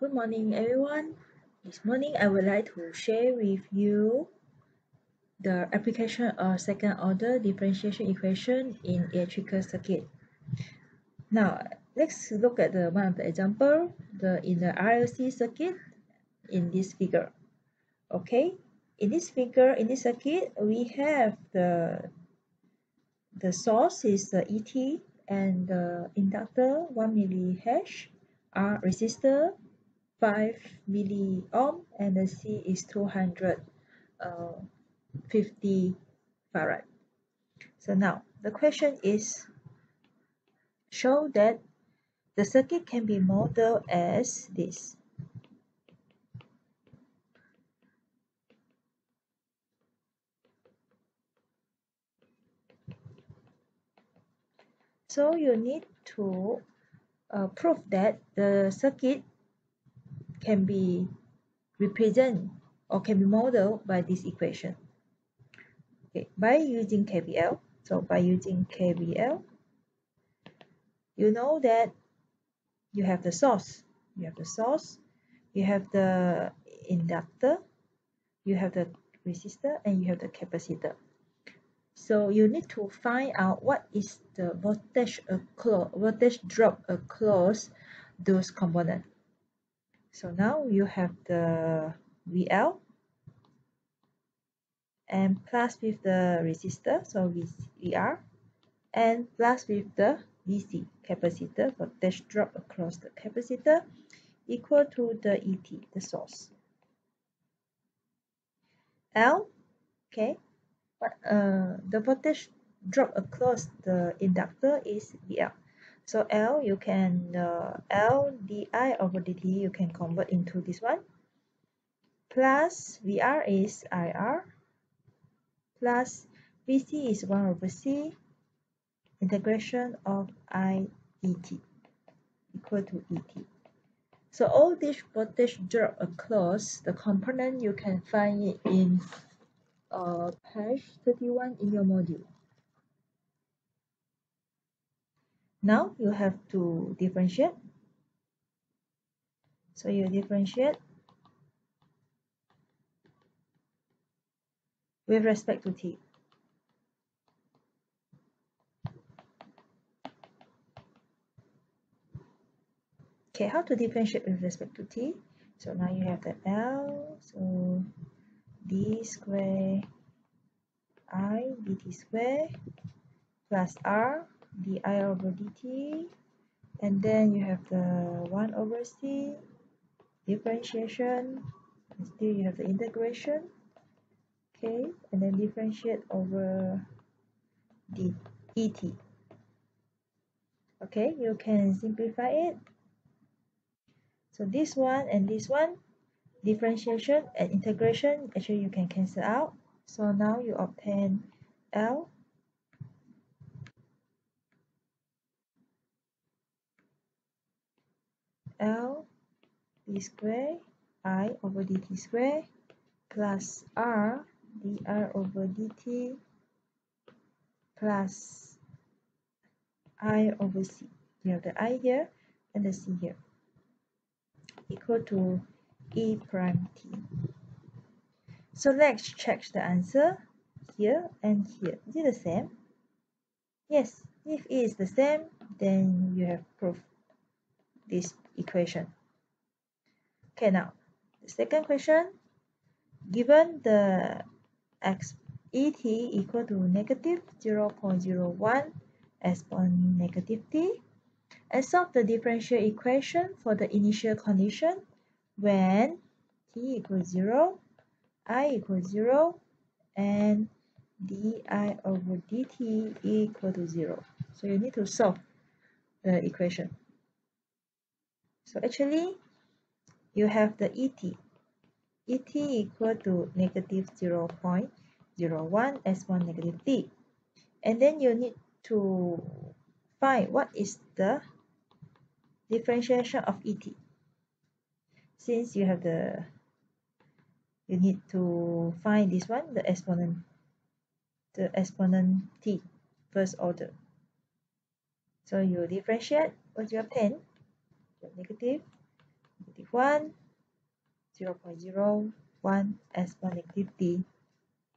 Good morning, everyone. This morning, I would like to share with you the application of second order differentiation equation in electrical circuit. Now, let's look at the one of the example the in the RLC circuit in this figure. Okay, in this figure, in this circuit, we have the the source is the ET and the inductor 1 millihash, R resistor 5 milliohm and the C is 250 uh, farad. So now the question is show that the circuit can be modeled as this. So you need to uh, prove that the circuit can be represented or can be modeled by this equation. Okay, by using KVL, so by using KVL, you know that you have the source, you have the source, you have the inductor, you have the resistor, and you have the capacitor. So you need to find out what is the voltage across, voltage drop across those components. So now you have the VL and plus with the resistor, so VR, and plus with the DC capacitor, for voltage drop across the capacitor equal to the ET, the source. L, okay, but uh, the voltage drop across the inductor is VL. So L, you can, uh, L di over dt, you can convert into this one. Plus VR is IR. Plus VC is 1 over C. Integration of IET equal to ET. So all this voltage drop across the component, you can find it in uh, page 31 in your module. Now you have to differentiate. So you differentiate with respect to t. Okay, how to differentiate with respect to t? So now you have the L, so d square i dt square plus r di over dt and then you have the 1 over c differentiation. And still you have the integration. Okay and then differentiate over the et okay you can simplify it. So this one and this one differentiation and integration actually you can cancel out. So now you obtain L L d square I over dt square plus R dr over dt plus I over C. You have the I here and the C here equal to E prime T. So let's check the answer here and here. Is it the same? Yes, if it is the same, then you have proved this equation. Okay, now the second question, given the x et equal to negative 0 0.01 exponent negative t, and solve the differential equation for the initial condition when t equals 0, i equals 0, and di over dt equal to 0. So you need to solve the equation. So actually, you have the ET. ET equal to negative 0 0.01 S1 negative t. And then you need to find what is the differentiation of ET. Since you have the, you need to find this one, the exponent, the exponent t, first order. So you differentiate what you obtain, negative negative 1, 0 0.01 s bar negative t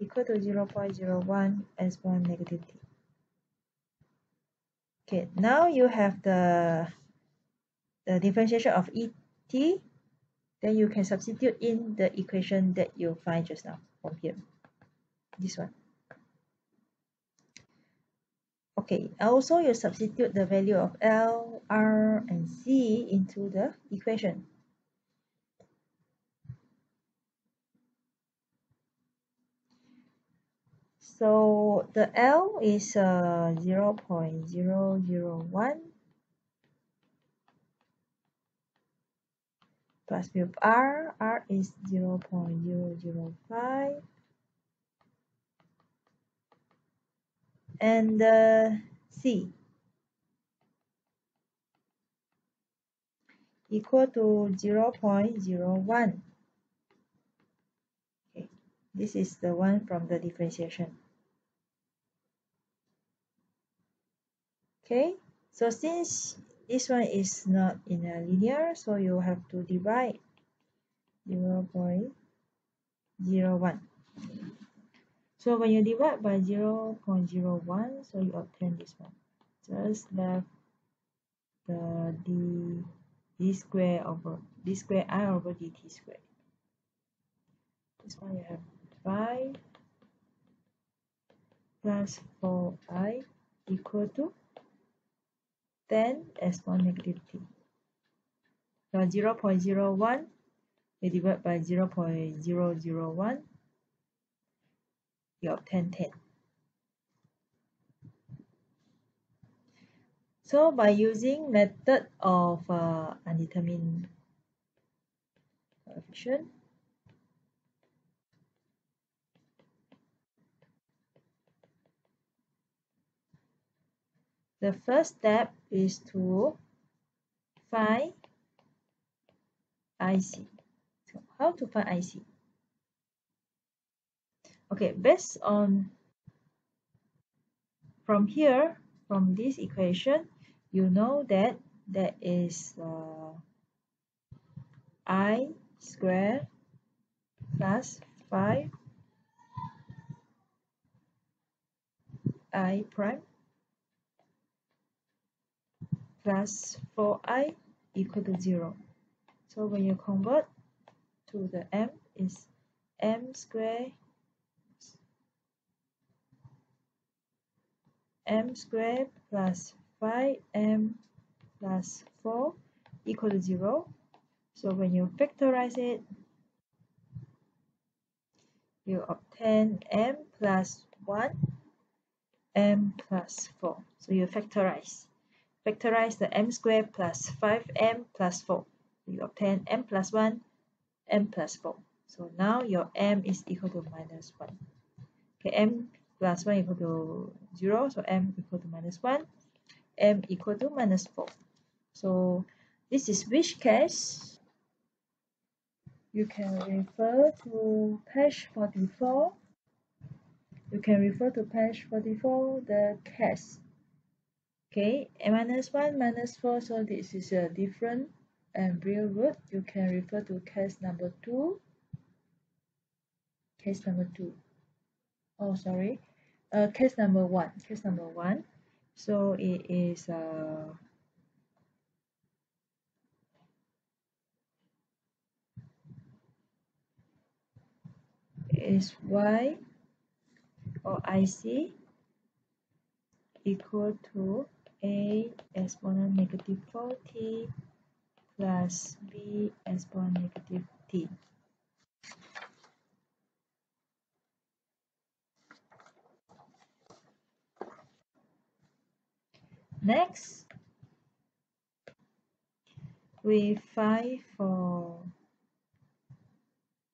equal to 0 0.01 S1 negative t. Okay, now you have the, the differentiation of et, then you can substitute in the equation that you find just now from here. This one. Okay, also you substitute the value of L, R, and C into the equation. So the L is uh, 0 0.001 plus with R, R is 0 0.005 and uh, C. Equal to 0 0.01 okay this is the one from the differentiation. Okay so since this one is not in a linear so you have to divide 0 0.01 so when you divide by 0 0.01 so you obtain this one just left the d d square over d square i over dt square this one you have 5 plus 4i equal to 10 S1 negative t. So 0 0.01 you divide by 0 0.001 you obtain 10. So by using method of uh, undetermined coefficient The first step is to find IC. So how to find IC? Okay, based on from here, from this equation, you know that that is uh, i squared plus 5 i prime plus 4i equal to 0. So when you convert to the m is m squared m squared plus 5m plus 4 equal to 0. So when you factorize it, you obtain m plus 1, m plus 4. So you factorize. Factorize the m squared plus 5m plus 4. You obtain m plus 1, m plus 4. So now your m is equal to minus 1. Okay, m plus 1 equal to 0, so m equal to minus 1, m equal to minus 4. So this is which case? You can refer to page 44. You can refer to page 44, the case okay and minus 1 minus 4 so this is a different and real root you can refer to case number 2 case number 2 oh sorry uh, case number 1 case number 1 so it is uh, is y or IC equal to a exponent negative 4t plus b exponent negative t. Next, we find for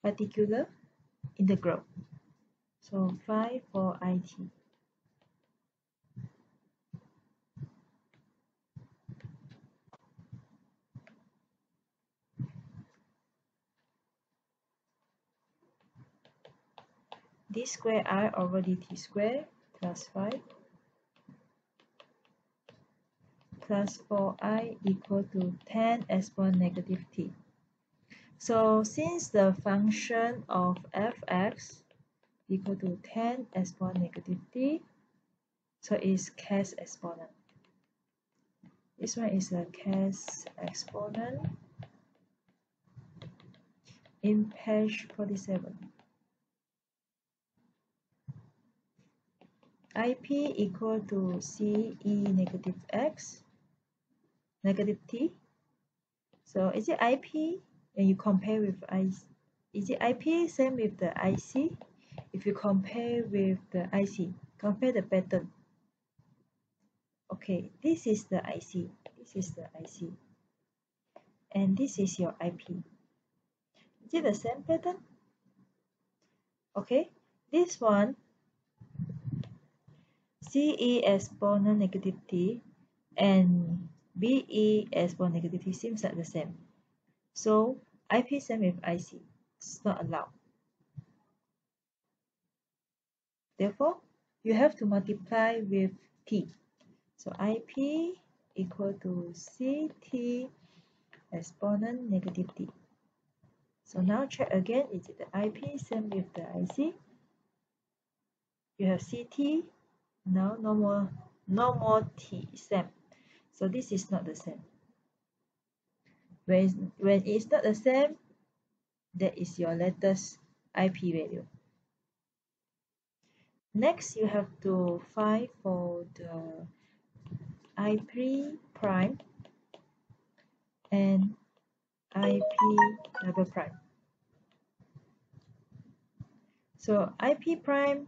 particular integral. So find for IT. d square i over dt square plus 5 plus 4i equal to 10 exponent negative t. So since the function of fx equal to 10 exponent negative t, so it's case exponent. This one is a case exponent in page 47. IP equal to CE negative X negative T. So is it IP and you compare with I is it IP same with the IC? If you compare with the IC, compare the pattern. Okay, this is the IC. This is the IC. And this is your IP. Is it the same pattern? Okay, this one CE exponent negative t and BE negative t seems like the same. So IP same with IC. It's not allowed. Therefore, you have to multiply with T. So IP equal to CT exponent negative T. So now check again, is it the IP same with the IC? You have CT no, no more, no more t same. So this is not the same. When, when it's not the same, that is your latest IP value. Next, you have to find for the IP prime and IP double prime. So IP prime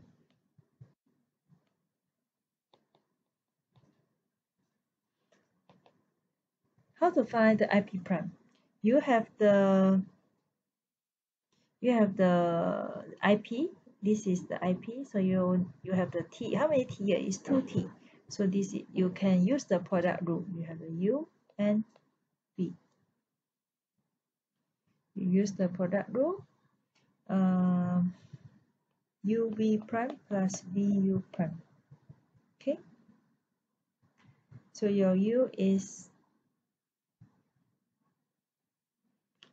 how to find the IP prime you have the you have the IP this is the IP so you you have the T. How many T? Here is 2T so this you can use the product rule you have the U and V. You use the product rule um, UV prime plus VU prime okay? So your U is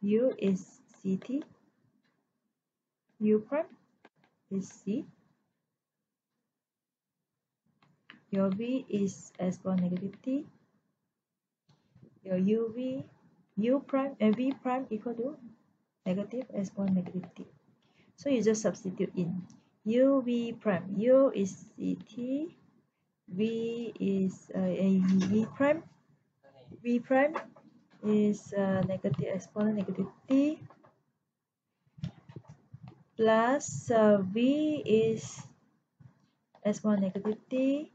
U is CT, U prime is C, your V is S1 negative T, your UV, U prime and V prime equal to negative S1 negative T. So you just substitute in UV prime, U is CT, V is uh, V prime, V prime is uh, negative exponent negative t plus uh, v is s1 negative t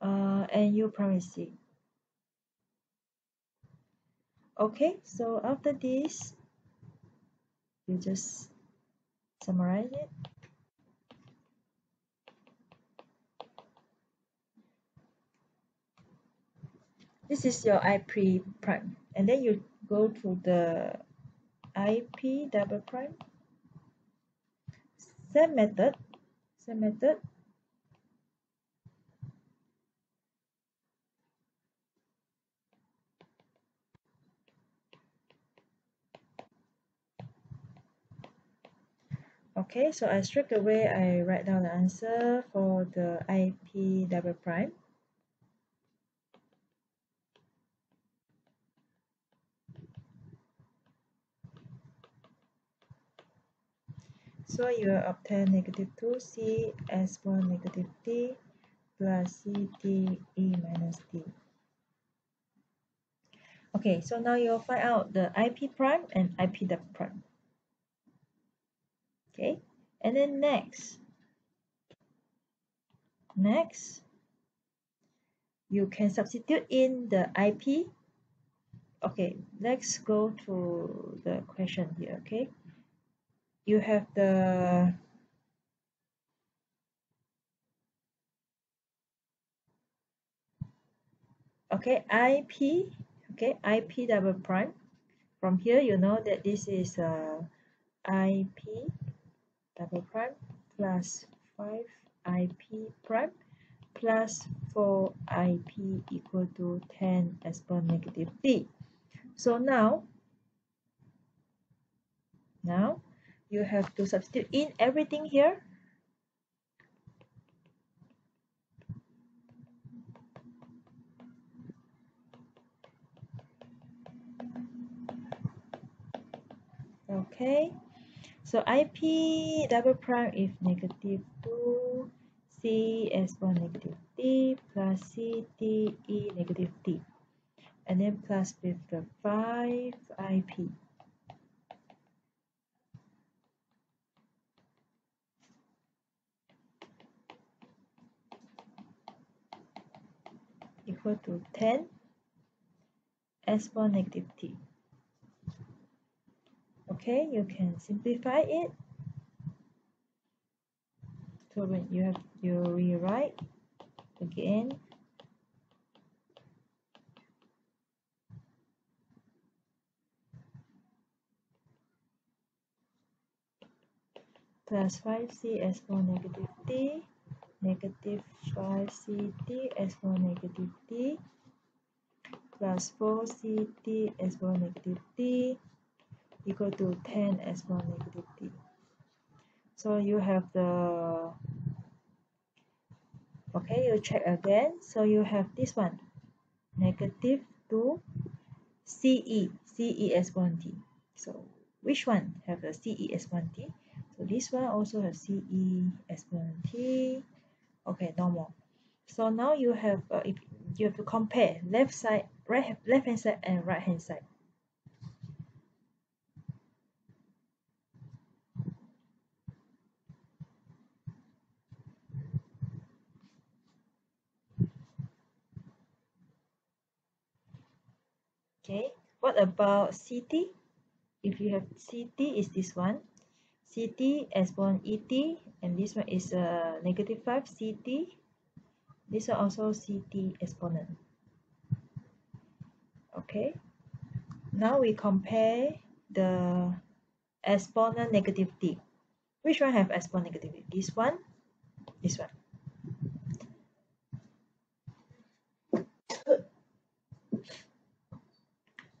uh, and u prime is c. Okay, so after this, you just summarize it. This is your IP prime. And then you go to the IP double prime. Same method. Same method. Okay so I straight away I write down the answer for the IP double prime So you will obtain negative 2c s1 negative D plus ct e minus D. Okay, so now you'll find out the IP prime and IP double prime. Okay, and then next, next, you can substitute in the IP. Okay, let's go to the question here, okay? You have the okay IP okay IP double prime. From here you know that this is uh, IP double prime plus 5 IP prime plus 4 IP equal to 10 exponent negative t. So now now you have to substitute in everything here. Okay. So ip double prime if negative 2 c s1 negative t plus c t e negative t. And then plus with the 5 ip equal to 10 s1 negative t. Okay you can simplify it. So when you have you rewrite again. Plus 5c s4 negative t negative 5ct s4 negative t plus 4ct s4 negative t equal to 10 s1 negative t. So you have the, okay, you check again. So you have this one, negative 2 CE, CE S1T. So which one have the CE S1T? So this one also has CE S1T. Okay, normal. So now you have, uh, if you have to compare left side, right, left hand side and right hand side. okay what about CT if you have CT is this one CT S1 ET and this one is a uh, negative 5 CT this one also CT exponent. Okay. Now we compare the exponent negative T. Which one have exponent negative T? This one this one.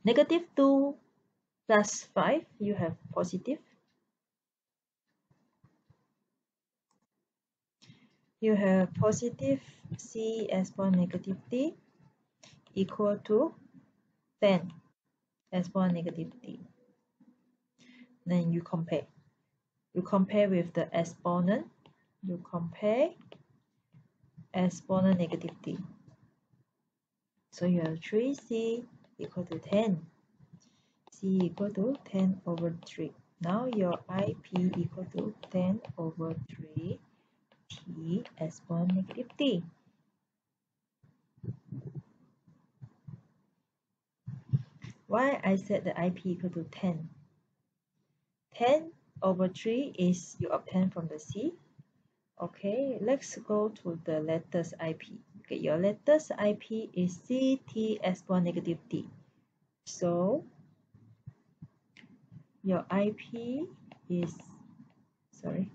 Negative 2 plus 5 you have positive you have positive c as negative t equal to 10 as one negative t. Then you compare. You compare with the exponent. You compare exponent negative t. So you have 3c equal to 10 c equal to 10 over 3 now your ip equal to 10 over 3 t as 1 negative t. Why I said the IP equal to 10 10 over 3 is you obtain from the C. Okay let's go to the lattice IP okay your lattice IP is CT S1 negative T. So your IP is sorry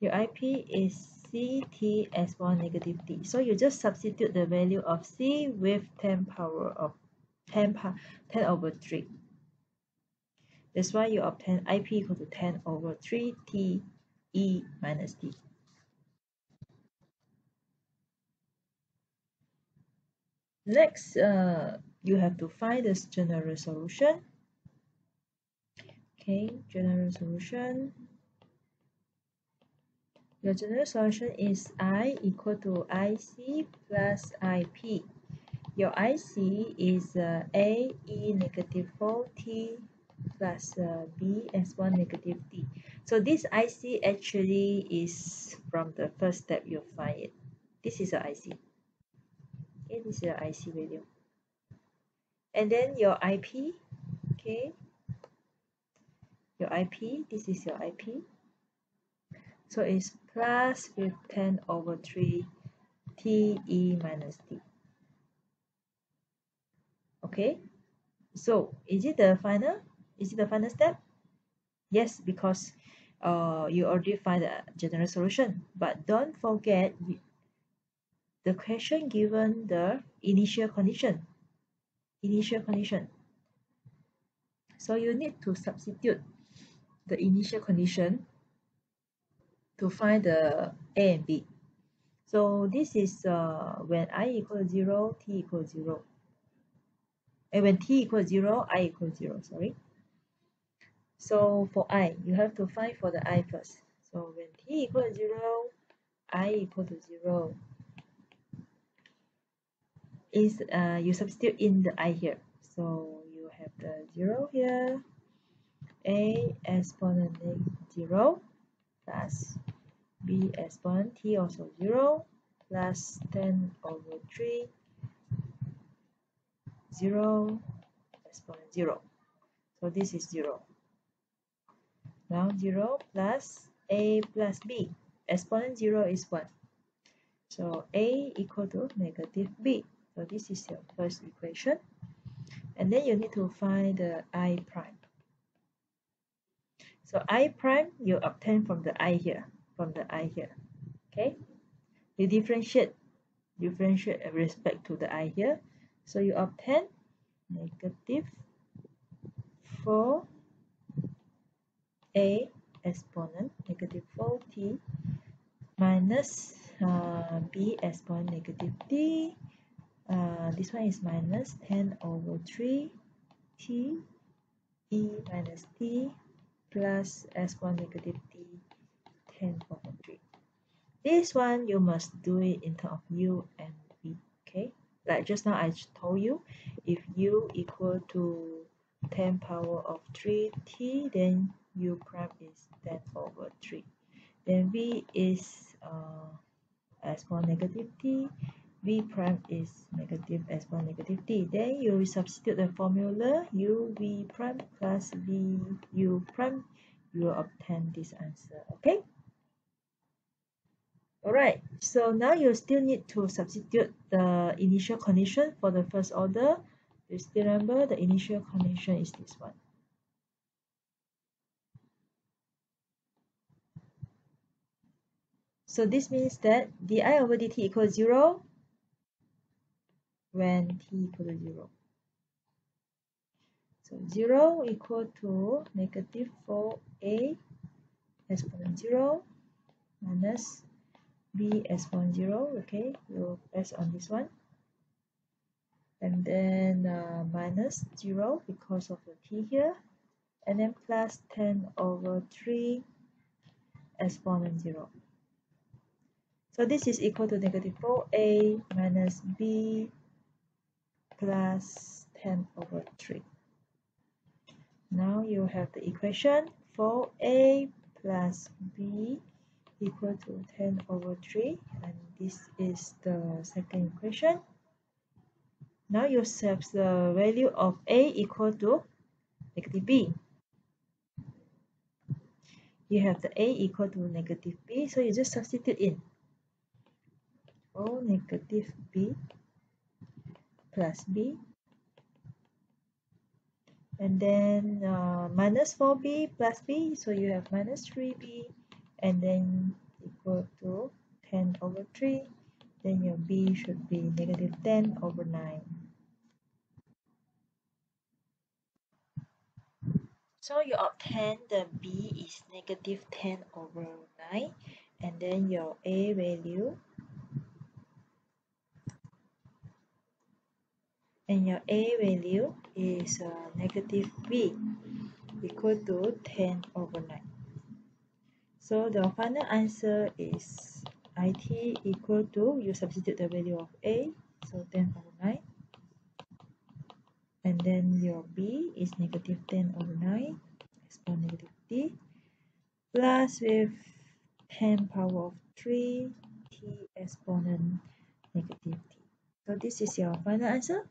your IP is CT S1 negative T so you just substitute the value of C with 10 power of 10, 10 over 3 that's why you obtain IP equal to 10 over 3 T E minus T. Next, uh, you have to find this general solution. Okay, general solution. Your general solution is I equal to IC plus IP. Your IC is uh, A E negative 4T plus uh, b as 1 negative d. So this IC actually is from the first step you'll find it. This is your IC. Okay, this is your IC value. And then your IP, okay. Your IP, this is your IP. So it's plus with 10 over 3 TE minus D. Okay, so is it the final? Is it the final step? Yes, because uh, you already find the general solution. But don't forget the question given the initial condition. Initial condition. so you need to substitute the initial condition to find the a and b. So this is uh, when i equals 0 t equals 0 and when t equals 0 i equals 0 sorry. So for i you have to find for the i first. So when t equals 0 i equal to 0 is uh, you substitute in the i here. So you have the 0 here a exponent 0 plus b exponent t also 0 plus 10 over 3 0 exponent 0 so this is 0 now 0 plus a plus b. Exponent 0 is 1 so a equal to negative b. So this is your first equation. And then you need to find the i prime. So i prime you obtain from the i here, from the i here. Okay? You differentiate, differentiate respect to the i here. So you obtain negative 4 a exponent negative 4t minus uh, b exponent negative t uh, this one is minus 10 over 3 t e minus t plus s1 negative t 10 over 3 this one you must do it in terms of u and v okay? Like just now I told you if u equal to 10 power of 3 t then u prime is 10 over 3 then v is uh, s1 negative t v prime is negative s1 negative t. Then you substitute the formula u v prime plus v u prime. You will obtain this answer. Okay. Alright, so now you still need to substitute the initial condition for the first order. You still remember the initial condition is this one. So this means that di over dt equals 0 when t equal to 0. So 0 equal to negative 4a exponent 0 minus b exponent 0. Okay, you press on this one. And then uh, minus 0 because of the t here. And then plus 10 over 3 exponent 0. So this is equal to negative 4a minus b plus 10 over 3. Now you have the equation 4a plus b equal to 10 over 3 and this is the second equation. Now you set the value of a equal to negative b. You have the a equal to negative b, so you just substitute in. Oh, negative b plus b. And then uh, minus 4b plus b so you have minus 3b and then equal to 10 over 3 then your b should be negative 10 over 9 so you obtain the b is negative 10 over 9 and then your a value and your a value is uh, negative b equal to 10 over 9. So the final answer is it equal to, you substitute the value of a, so 10 over 9. And then your b is negative 10 over 9, exponent negative t, plus with 10 power of 3 t exponent negative t. So this is your final answer.